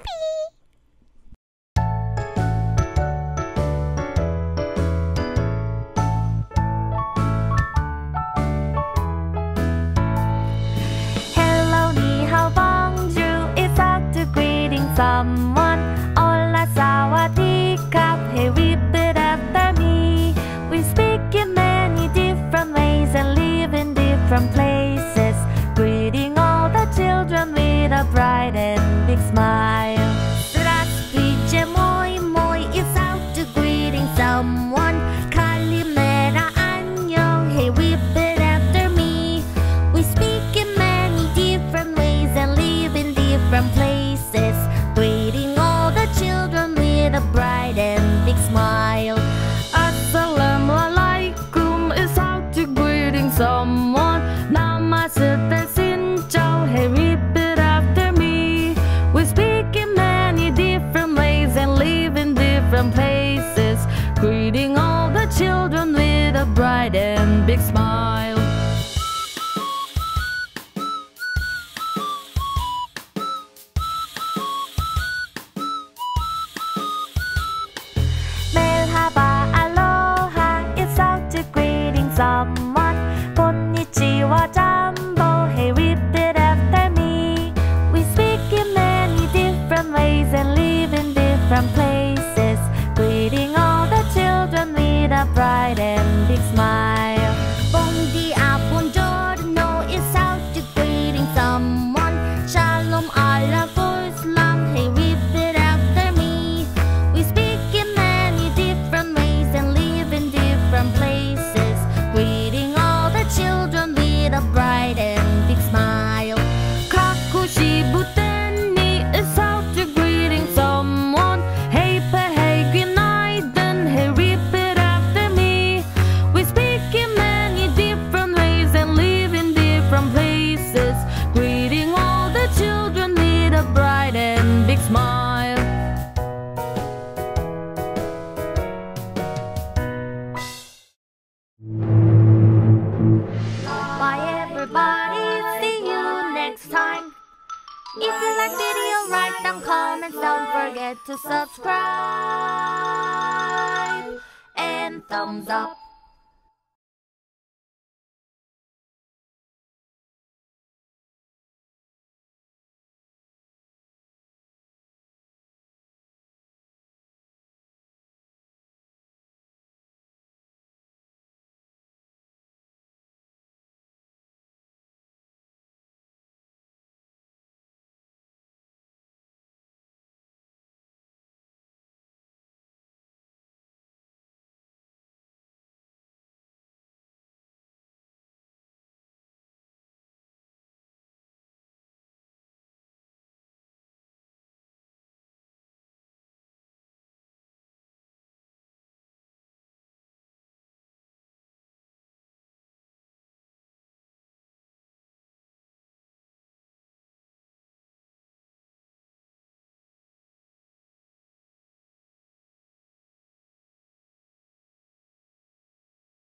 happy. someone? Hola sawadika Hey repeat after me. We speak in many different ways And live in different places. Greeting all the children With a bright and big smile. I'm playing. time. If you like video, write down comments. Don't forget to subscribe and thumbs up.